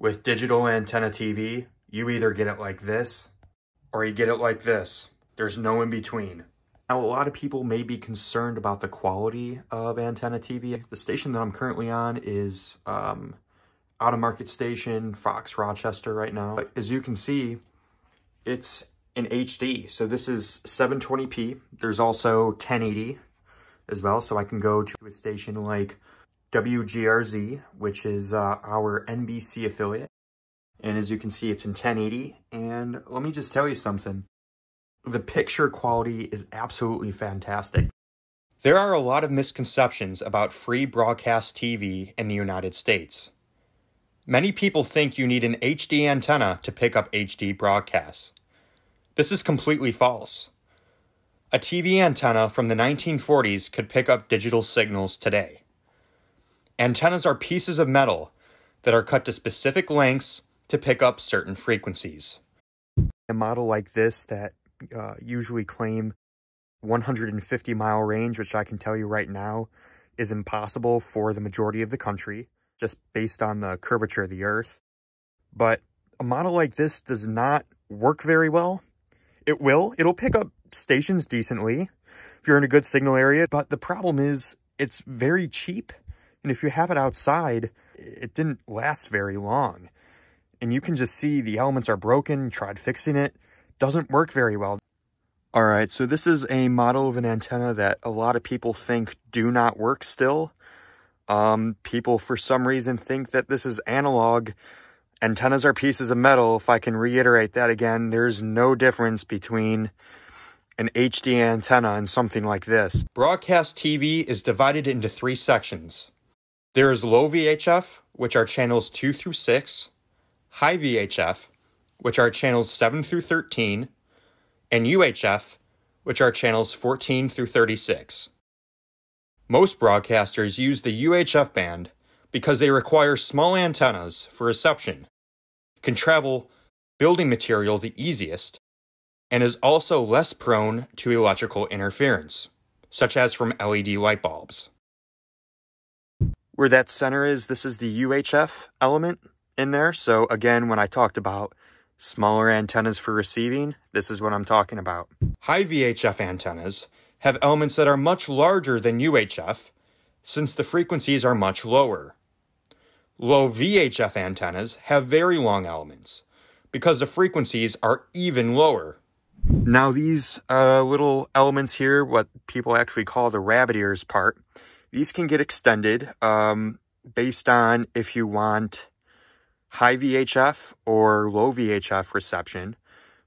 With digital antenna TV, you either get it like this or you get it like this. There's no in between. Now, a lot of people may be concerned about the quality of antenna TV. The station that I'm currently on is um, out of market station, Fox Rochester right now. But as you can see, it's in HD. So this is 720p. There's also 1080 as well. So I can go to a station like WGRZ, which is uh, our NBC affiliate. And as you can see, it's in 1080. And let me just tell you something. The picture quality is absolutely fantastic. There are a lot of misconceptions about free broadcast TV in the United States. Many people think you need an HD antenna to pick up HD broadcasts. This is completely false. A TV antenna from the 1940s could pick up digital signals today. Antennas are pieces of metal that are cut to specific lengths to pick up certain frequencies. A model like this that uh, usually claim 150 mile range, which I can tell you right now is impossible for the majority of the country, just based on the curvature of the earth. But a model like this does not work very well. It will, it'll pick up stations decently if you're in a good signal area, but the problem is it's very cheap and if you have it outside, it didn't last very long. And you can just see the elements are broken, tried fixing it, doesn't work very well. All right, so this is a model of an antenna that a lot of people think do not work still. Um, people, for some reason, think that this is analog. Antennas are pieces of metal. If I can reiterate that again, there's no difference between an HD antenna and something like this. Broadcast TV is divided into three sections. There is low VHF, which are channels 2 through 6, high VHF, which are channels 7 through 13, and UHF, which are channels 14 through 36. Most broadcasters use the UHF band because they require small antennas for reception, can travel building material the easiest, and is also less prone to electrical interference, such as from LED light bulbs where that center is, this is the UHF element in there. So again, when I talked about smaller antennas for receiving, this is what I'm talking about. High VHF antennas have elements that are much larger than UHF since the frequencies are much lower. Low VHF antennas have very long elements because the frequencies are even lower. Now these uh, little elements here, what people actually call the rabbit ears part, these can get extended um, based on if you want high VHF or low VHF reception.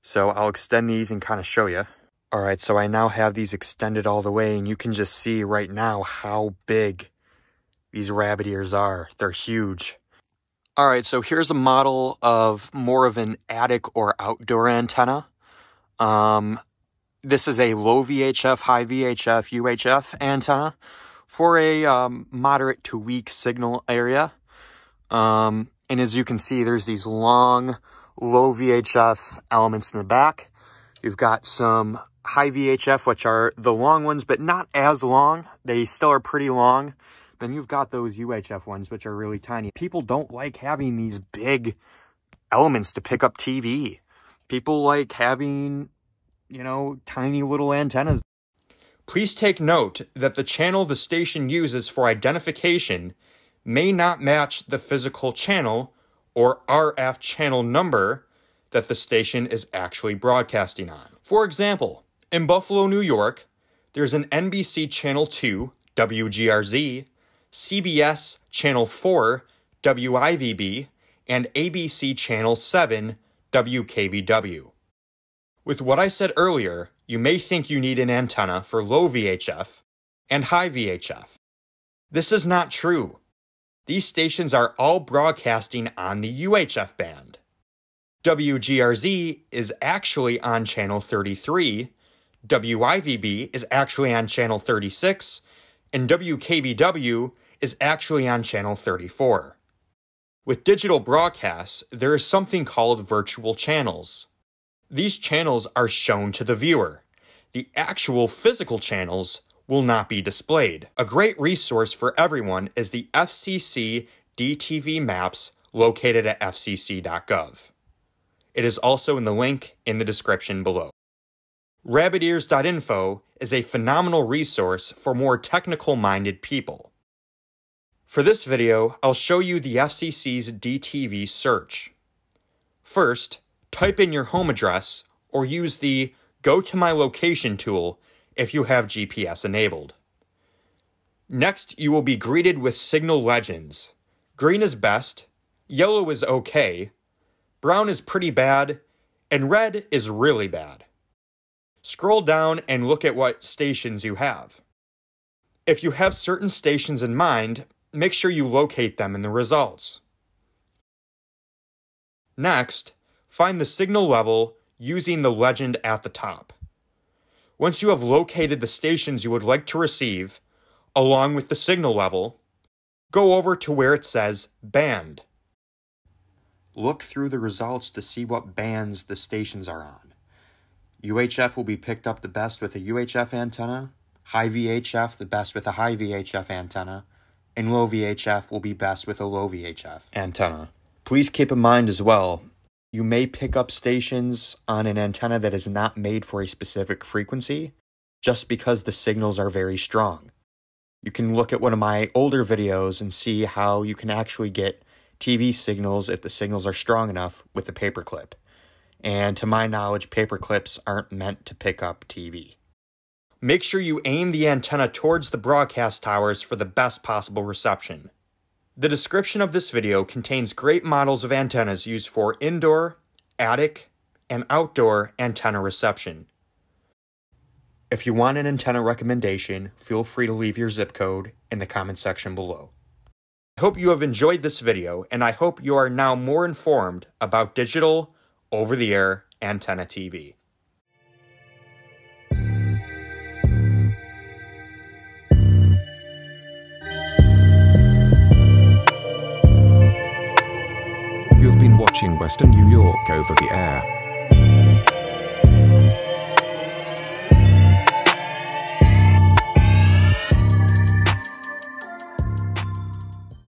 So I'll extend these and kind of show you. All right, so I now have these extended all the way and you can just see right now how big these rabbit ears are. They're huge. All right, so here's a model of more of an attic or outdoor antenna. Um, this is a low VHF, high VHF, UHF antenna for a um, moderate to weak signal area. Um, and as you can see, there's these long, low VHF elements in the back. You've got some high VHF, which are the long ones, but not as long. They still are pretty long. Then you've got those UHF ones, which are really tiny. People don't like having these big elements to pick up TV. People like having, you know, tiny little antennas. Please take note that the channel the station uses for identification may not match the physical channel or RF channel number that the station is actually broadcasting on. For example, in Buffalo, New York, there's an NBC Channel 2, WGRZ, CBS Channel 4, WIVB, and ABC Channel 7, WKBW. With what I said earlier, you may think you need an antenna for low VHF and high VHF. This is not true. These stations are all broadcasting on the UHF band. WGRZ is actually on channel 33, WIVB is actually on channel 36, and WKBW is actually on channel 34. With digital broadcasts, there is something called virtual channels. These channels are shown to the viewer. The actual physical channels will not be displayed. A great resource for everyone is the FCC DTV Maps located at fcc.gov. It is also in the link in the description below. RabbitEars.info is a phenomenal resource for more technical minded people. For this video, I'll show you the FCC's DTV search. First, type in your home address or use the Go to My Location tool if you have GPS enabled. Next, you will be greeted with signal legends. Green is best, yellow is okay, brown is pretty bad, and red is really bad. Scroll down and look at what stations you have. If you have certain stations in mind, make sure you locate them in the results. Next, find the signal level using the legend at the top. Once you have located the stations you would like to receive, along with the signal level, go over to where it says Band. Look through the results to see what bands the stations are on. UHF will be picked up the best with a UHF antenna, high VHF the best with a high VHF antenna, and low VHF will be best with a low VHF antenna. Please keep in mind as well, you may pick up stations on an antenna that is not made for a specific frequency just because the signals are very strong. You can look at one of my older videos and see how you can actually get TV signals if the signals are strong enough with a paperclip. And to my knowledge, paperclips aren't meant to pick up TV. Make sure you aim the antenna towards the broadcast towers for the best possible reception. The description of this video contains great models of antennas used for indoor, attic, and outdoor antenna reception. If you want an antenna recommendation, feel free to leave your zip code in the comment section below. I hope you have enjoyed this video, and I hope you are now more informed about digital, over-the-air antenna TV. Watching Western New York over the air.